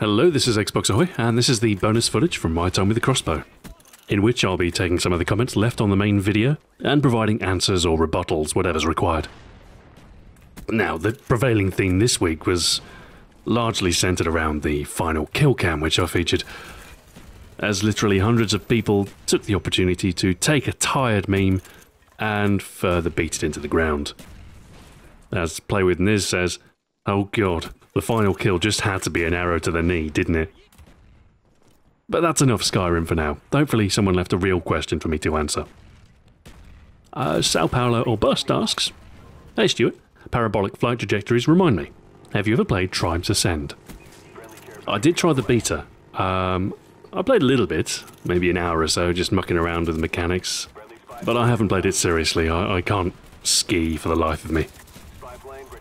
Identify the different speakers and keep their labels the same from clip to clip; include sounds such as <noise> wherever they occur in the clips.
Speaker 1: Hello, this is Xbox Ahoy, and this is the bonus footage from my time with the crossbow, in which I'll be taking some of the comments left on the main video and providing answers or rebuttals, whatever's required. Now, the prevailing theme this week was largely centered around the final kill cam which I featured, as literally hundreds of people took the opportunity to take a tired meme and further beat it into the ground. As Play with Niz says, oh god, the final kill just had to be an arrow to the knee, didn't it? But that's enough Skyrim for now. Hopefully someone left a real question for me to answer. Uh, Sao Paulo or Bust asks, Hey Stuart, parabolic flight trajectories remind me. Have you ever played Tribes Ascend? I did try the beta. Um, I played a little bit, maybe an hour or so, just mucking around with the mechanics. But I haven't played it seriously. I, I can't ski for the life of me.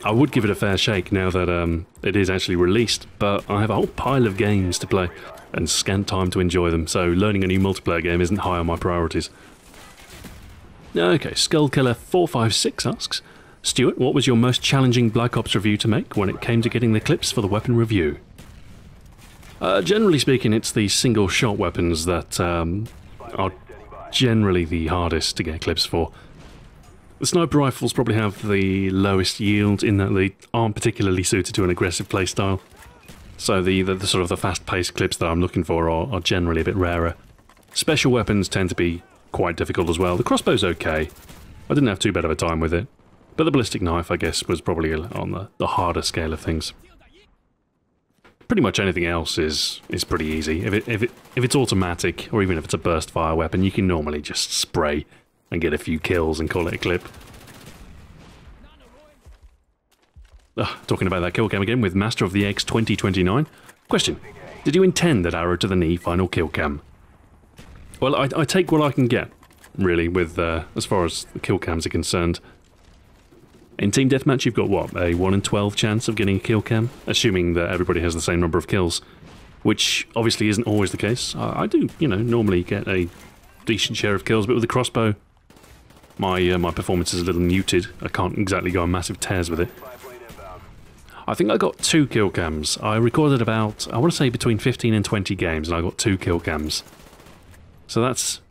Speaker 1: I would give it a fair shake now that um, it is actually released, but I have a whole pile of games to play and scant time to enjoy them, so learning a new multiplayer game isn't high on my priorities. Okay, Skullkiller456 asks, Stuart, what was your most challenging Black Ops review to make when it came to getting the clips for the weapon review? Uh, generally speaking, it's the single shot weapons that um, are generally the hardest to get clips for. The sniper rifles probably have the lowest yield in that they aren't particularly suited to an aggressive playstyle. So the, the, the, sort of the fast-paced clips that I'm looking for are, are generally a bit rarer. Special weapons tend to be quite difficult as well. The crossbow's okay. I didn't have too bad of a time with it. But the ballistic knife, I guess, was probably on the, the harder scale of things. Pretty much anything else is is pretty easy. If it, if it if it's automatic, or even if it's a burst fire weapon, you can normally just spray and get a few kills and call it a clip. Ugh, talking about that kill cam again with Master of the X 2029. Question: Did you intend that arrow to the knee final kill cam? Well, I, I take what I can get, really, with uh, as far as the kill cams are concerned. In Team Deathmatch, you've got what, a 1 in 12 chance of getting a kill cam, assuming that everybody has the same number of kills, which obviously isn't always the case. I, I do, you know, normally get a decent share of kills, but with the crossbow, my uh, my performance is a little muted. I can't exactly go on massive tears with it. I think I got two kill cams. I recorded about, I want to say between 15 and 20 games, and I got two kill cams. So that's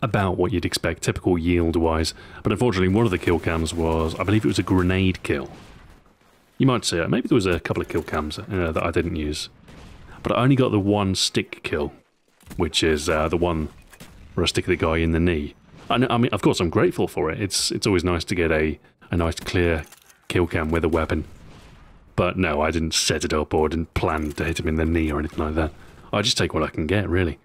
Speaker 1: about what you'd expect, typical yield-wise. But unfortunately, one of the kill cams was, I believe it was a grenade kill. You might say, maybe there was a couple of kill cams uh, that I didn't use. But I only got the one stick kill, which is uh, the one where I stick the guy in the knee. I mean, of course, I'm grateful for it. It's it's always nice to get a, a nice clear kill cam with a weapon. But no, I didn't set it up or didn't plan to hit him in the knee or anything like that. I just take what I can get, really.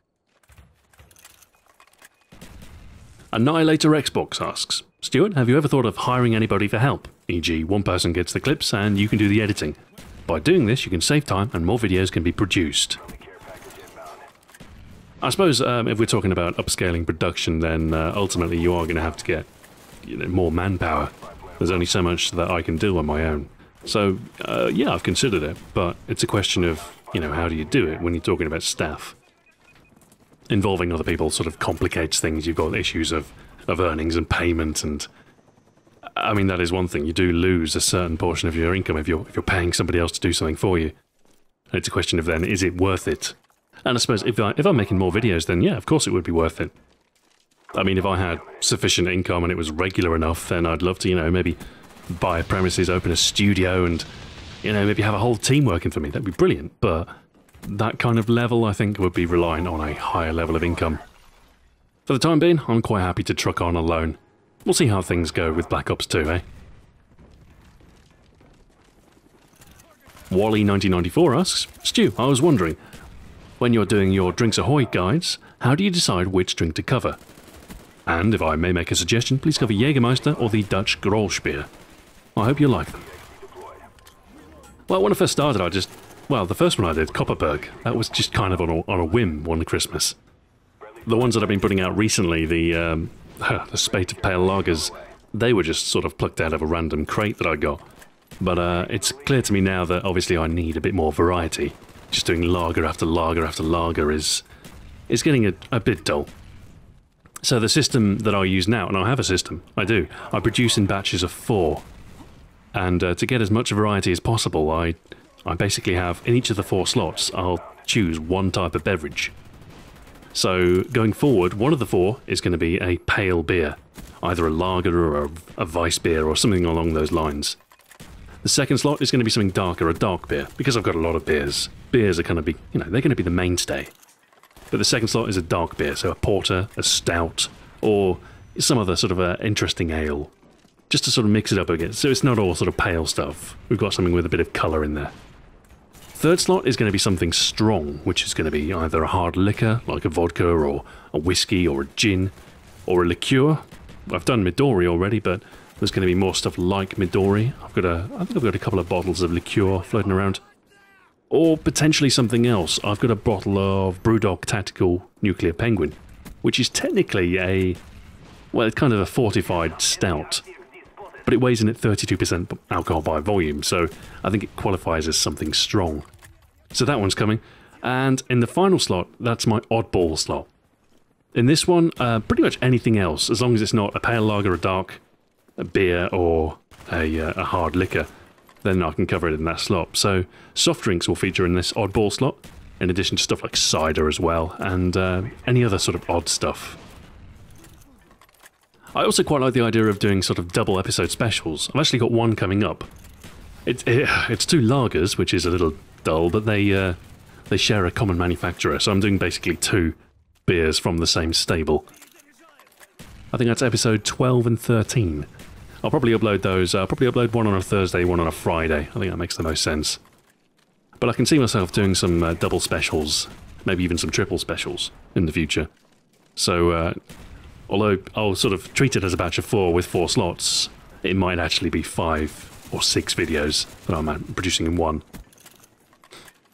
Speaker 1: Annihilator Xbox asks, Stuart, have you ever thought of hiring anybody for help? E.g., one person gets the clips and you can do the editing. By doing this, you can save time and more videos can be produced. I suppose um, if we're talking about upscaling production, then uh, ultimately you are going to have to get you know, more manpower. There's only so much that I can do on my own. So, uh, yeah, I've considered it, but it's a question of, you know, how do you do it when you're talking about staff? involving other people sort of complicates things. You've got issues of, of earnings and payment, and I mean that is one thing. You do lose a certain portion of your income if you're if you're paying somebody else to do something for you. It's a question of then is it worth it? And I suppose if I if I'm making more videos, then yeah, of course it would be worth it. I mean, if I had sufficient income and it was regular enough, then I'd love to, you know, maybe buy premises, open a studio, and you know, maybe have a whole team working for me. That'd be brilliant. But that kind of level, I think, would be relying on a higher level of income. For the time being, I'm quite happy to truck on alone. We'll see how things go with Black Ops 2, eh? Wally1994 asks, Stu, I was wondering, when you're doing your Drinks Ahoy guides, how do you decide which drink to cover? And if I may make a suggestion, please cover Jägermeister or the Dutch Grolschbier. I hope you like them. Well, when I first started, I just well, the first one I did, Kopparberg, that was just kind of on a, on a whim one Christmas. The ones that I've been putting out recently, the, um, <sighs> the spate of pale lagers, they were just sort of plucked out of a random crate that I got. But uh, it's clear to me now that obviously I need a bit more variety. Just doing lager after lager after lager is is getting a, a bit dull. So the system that I use now, and I have a system, I do, I produce in batches of four. And uh, to get as much variety as possible, I I basically have, in each of the four slots, I'll choose one type of beverage. So going forward, one of the four is going to be a pale beer, either a lager or a, a Weiss beer or something along those lines. The second slot is going to be something darker, a dark beer, because I've got a lot of beers. Beers are going to be, you know, they're going to be the mainstay. But the second slot is a dark beer, so a porter, a stout, or some other sort of a interesting ale. Just to sort of mix it up again, so it's not all sort of pale stuff. We've got something with a bit of colour in there. Third slot is going to be something strong, which is going to be either a hard liquor, like a vodka or a whiskey or a gin, or a liqueur. I've done Midori already, but there's going to be more stuff like Midori. I've got a, I think I've got a couple of bottles of liqueur floating around. Or potentially something else. I've got a bottle of Brewdog Tactical Nuclear Penguin, which is technically a, well, it's kind of a fortified stout but it weighs in at 32% alcohol by volume, so I think it qualifies as something strong. So that one's coming. And in the final slot, that's my oddball slot. In this one, uh, pretty much anything else, as long as it's not a pale lager, or a dark, a beer, or a, uh, a hard liquor, then I can cover it in that slot. So soft drinks will feature in this oddball slot, in addition to stuff like cider as well, and uh, any other sort of odd stuff. I also quite like the idea of doing sort of double episode specials. I've actually got one coming up. It, it, it's two lagers, which is a little dull, but they uh, they share a common manufacturer, so I'm doing basically two beers from the same stable. I think that's episode 12 and 13. I'll probably upload those. I'll probably upload one on a Thursday, one on a Friday. I think that makes the most sense. But I can see myself doing some uh, double specials, maybe even some triple specials in the future. So uh, Although I'll sort of treat it as a batch of four with four slots, it might actually be five or six videos that I'm producing in one.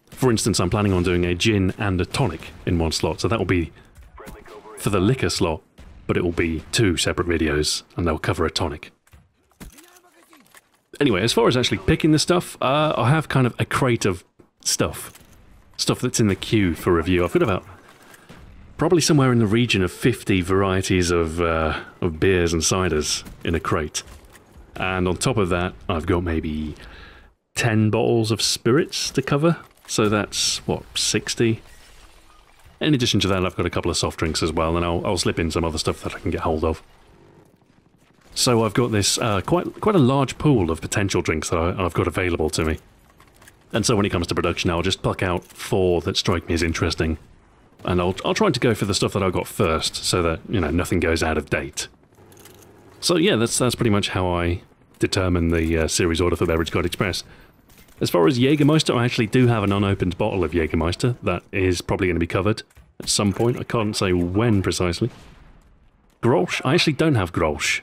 Speaker 1: For instance, I'm planning on doing a gin and a tonic in one slot, so that will be for the liquor slot, but it will be two separate videos, and they'll cover a tonic. Anyway, as far as actually picking the stuff, uh, I have kind of a crate of stuff. Stuff that's in the queue for review. I've got about probably somewhere in the region of 50 varieties of, uh, of beers and ciders in a crate. And on top of that, I've got maybe 10 bottles of spirits to cover. So that's, what, 60? In addition to that, I've got a couple of soft drinks as well, and I'll, I'll slip in some other stuff that I can get hold of. So I've got this uh, quite quite a large pool of potential drinks that I, I've got available to me. And so when it comes to production, I'll just pluck out four that strike me as interesting and I'll, I'll try to go for the stuff that I got first so that, you know, nothing goes out of date. So yeah, that's, that's pretty much how I determine the uh, series order for Beverage Guide Express. As far as Jägermeister, I actually do have an unopened bottle of Jägermeister that is probably going to be covered at some point. I can't say when precisely. Grolsch? I actually don't have Grolsch.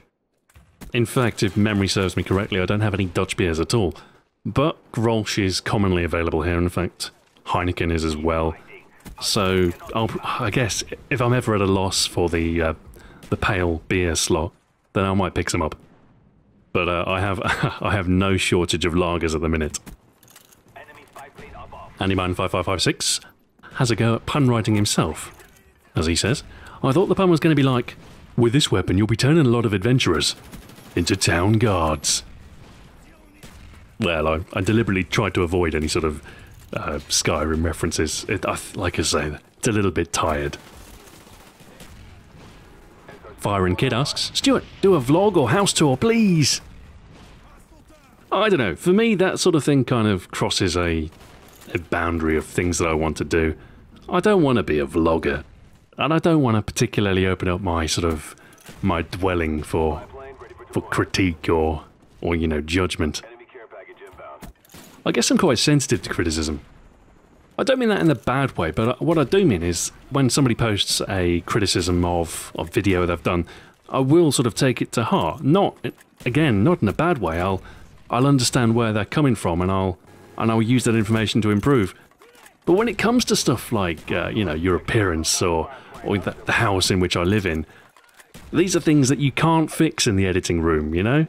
Speaker 1: In fact, if memory serves me correctly, I don't have any Dutch beers at all. But Grolsch is commonly available here, in fact. Heineken is as well. So I'll, I guess if I'm ever at a loss for the uh, the pale beer slot, then I might pick some up. But uh, I have <laughs> I have no shortage of lagers at the minute. Andyman5556 has a go at pun writing himself. As he says, I thought the pun was going to be like, with this weapon you'll be turning a lot of adventurers into town guards. Well, I, I deliberately tried to avoid any sort of uh, Skyrim references. It, I, like I say, it's a little bit tired. Fire and Kid asks, Stuart, do a vlog or house tour, please. I don't know. For me, that sort of thing kind of crosses a, a boundary of things that I want to do. I don't want to be a vlogger, and I don't want to particularly open up my sort of my dwelling for for critique or or you know judgment. I guess I'm quite sensitive to criticism. I don't mean that in a bad way, but what I do mean is when somebody posts a criticism of a video they've done, I will sort of take it to heart. Not again, not in a bad way. I'll I'll understand where they're coming from, and I'll and I'll use that information to improve. But when it comes to stuff like uh, you know your appearance or or the, the house in which I live in, these are things that you can't fix in the editing room. You know.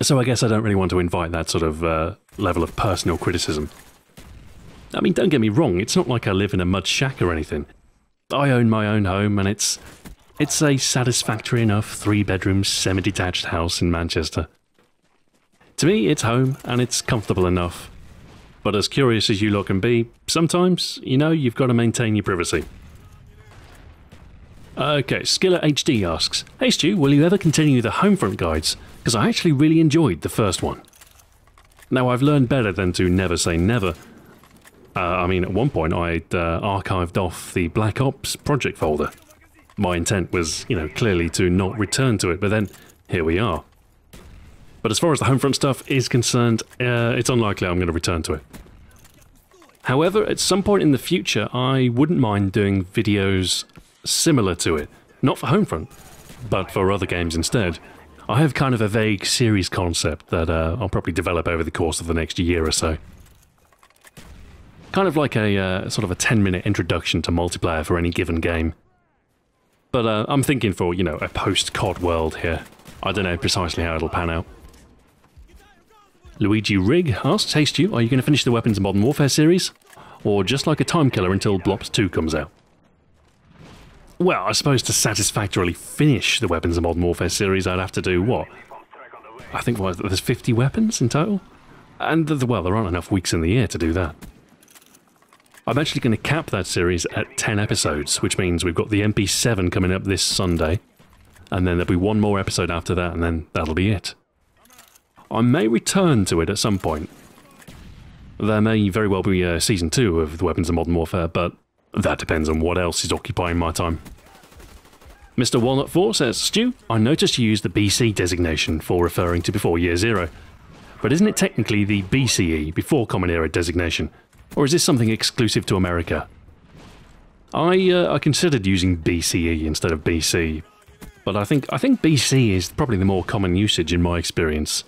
Speaker 1: So I guess I don't really want to invite that sort of uh, level of personal criticism. I mean, don't get me wrong, it's not like I live in a mud shack or anything. I own my own home and it's it's a satisfactory enough three-bedroom semi-detached house in Manchester. To me, it's home and it's comfortable enough. But as curious as you lot can be, sometimes, you know, you've got to maintain your privacy. Okay, Skiller HD asks, Hey Stu, will you ever continue the Homefront guides? Because I actually really enjoyed the first one. Now, I've learned better than to never say never. Uh, I mean, at one point I'd uh, archived off the Black Ops project folder. My intent was, you know, clearly to not return to it, but then here we are. But as far as the Homefront stuff is concerned, uh, it's unlikely I'm going to return to it. However, at some point in the future, I wouldn't mind doing videos similar to it. Not for Homefront, but for other games instead. I have kind of a vague series concept that uh, I'll probably develop over the course of the next year or so. Kind of like a uh, sort of a 10 minute introduction to multiplayer for any given game. But uh, I'm thinking for, you know, a post COD world here. I don't know precisely how it'll pan out. Luigi Rig asks, Hey Stu, are you going to finish the Weapons of Modern Warfare series? Or just like a time killer until Blops 2 comes out? Well, I suppose to satisfactorily finish the Weapons of Modern Warfare series, I'd have to do what? I think what, there's 50 weapons in total? And, well, there aren't enough weeks in the year to do that. I'm actually going to cap that series at 10 episodes, which means we've got the MP7 coming up this Sunday, and then there'll be one more episode after that, and then that'll be it. I may return to it at some point. There may very well be a season 2 of the Weapons of Modern Warfare, but that depends on what else is occupying my time. Mr. Walnut 4 says, Stu, I noticed you use the BC designation for referring to before year zero. But isn't it technically the BCE, before Common Era designation? Or is this something exclusive to America? I, uh, I considered using BCE instead of BC, but I think, I think BC is probably the more common usage in my experience.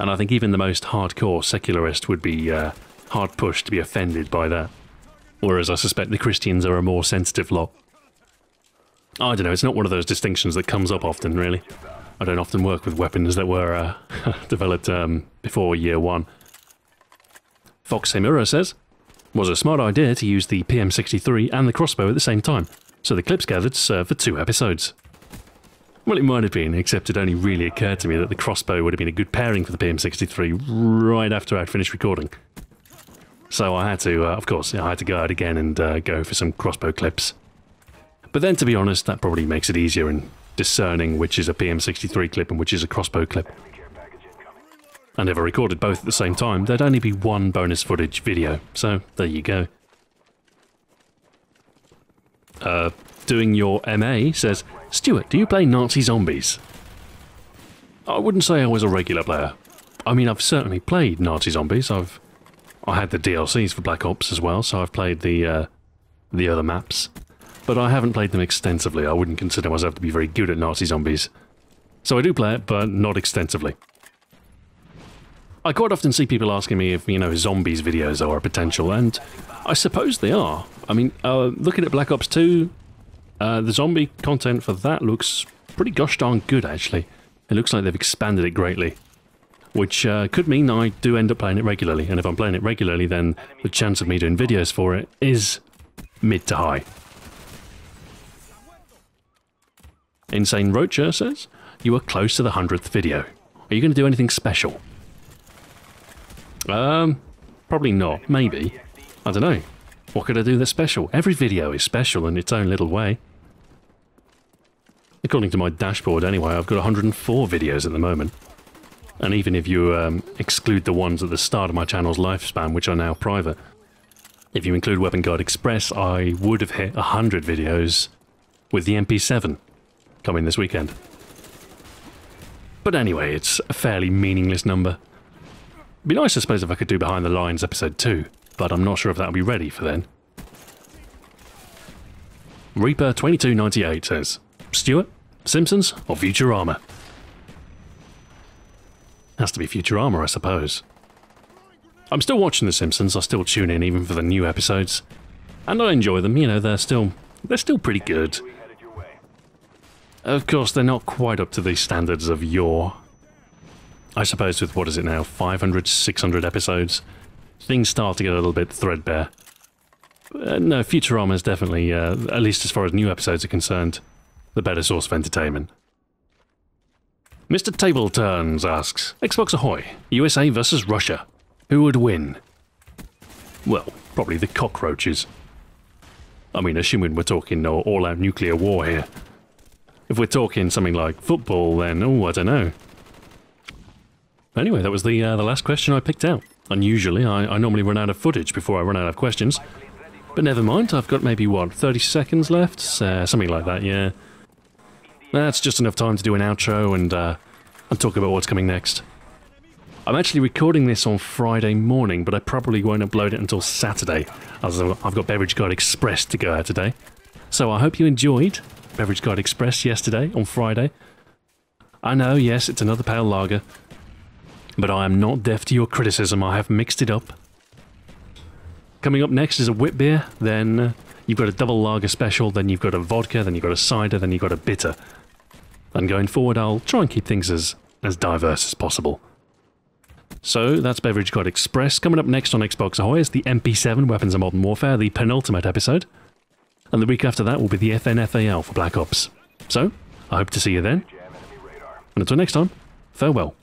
Speaker 1: And I think even the most hardcore secularist would be uh, hard pushed to be offended by that whereas I suspect the Christians are a more sensitive lot. I don't know, it's not one of those distinctions that comes up often, really. I don't often work with weapons that were uh, <laughs> developed um, before year one. Fox Himura says, was a smart idea to use the PM63 and the crossbow at the same time, so the clips gathered serve for two episodes. Well, it might have been, except it only really occurred to me that the crossbow would have been a good pairing for the PM63 right after I'd finished recording. So I had to, uh, of course, I had to go out again and uh, go for some crossbow clips. But then, to be honest, that probably makes it easier in discerning which is a PM63 clip and which is a crossbow clip. And if I recorded both at the same time, there'd only be one bonus footage video, so there you go. Uh, doing your MA says, Stuart, do you play Nazi zombies? I wouldn't say I was a regular player. I mean, I've certainly played Nazi zombies. I've I had the DLCs for Black Ops as well, so I've played the uh, the other maps. But I haven't played them extensively. I wouldn't consider myself to be very good at Nazi zombies. So I do play it, but not extensively. I quite often see people asking me if, you know, zombies videos are a potential, and I suppose they are. I mean, uh, looking at Black Ops 2, uh, the zombie content for that looks pretty gosh darn good, actually. It looks like they've expanded it greatly which uh, could mean I do end up playing it regularly. And if I'm playing it regularly, then the chance of me doing videos for it is mid to high. Insane Roacher says, You are close to the 100th video. Are you going to do anything special? Um, probably not. Maybe. I don't know. What could I do that's special? Every video is special in its own little way. According to my dashboard anyway, I've got 104 videos at the moment. And even if you um, exclude the ones at the start of my channel's lifespan, which are now private, if you include Weapon Guide Express, I would have hit 100 videos with the MP7 coming this weekend. But anyway, it's a fairly meaningless number. It'd be nice, I suppose, if I could do Behind the Lines episode 2, but I'm not sure if that'll be ready for then. Reaper2298 says, Stuart, Simpsons or Futurama? Has to be Futurama, I suppose. I'm still watching The Simpsons, I still tune in even for the new episodes. And I enjoy them, you know, they're still they're still pretty good. Of course, they're not quite up to the standards of yore. I suppose with, what is it now, 500, 600 episodes, things start to get a little bit threadbare. Uh, no, Futurama is definitely, uh, at least as far as new episodes are concerned, the better source of entertainment. Mr. Table Turns asks, Xbox Ahoy, USA versus Russia. Who would win? Well, probably the cockroaches. I mean, assuming we're talking all out nuclear war here. If we're talking something like football, then, oh, I don't know. Anyway, that was the uh, the last question I picked out. Unusually, I, I normally run out of footage before I run out of questions. But never mind, I've got maybe, what, 30 seconds left? Uh, something like that, yeah. That's just enough time to do an outro and, uh, and talk about what's coming next. I'm actually recording this on Friday morning, but I probably won't upload it until Saturday, as I've got Beverage Guide Express to go out today. So I hope you enjoyed Beverage Guide Express yesterday, on Friday. I know, yes, it's another pale lager, but I am not deaf to your criticism. I have mixed it up. Coming up next is a wit beer, then uh, you've got a double lager special, then you've got a vodka, then you've got a cider, then you've got a bitter. And going forward, I'll try and keep things as, as diverse as possible. So that's Beverage Guide Express. Coming up next on Xbox Ahoy is the MP7 Weapons of Modern Warfare, the penultimate episode. And the week after that will be the FNFAL for Black Ops. So, I hope to see you then. And until next time, farewell.